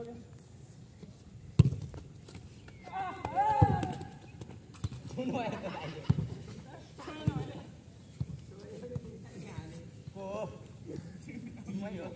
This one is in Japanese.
หน่วยอะไรโอ้ไม่เยอะ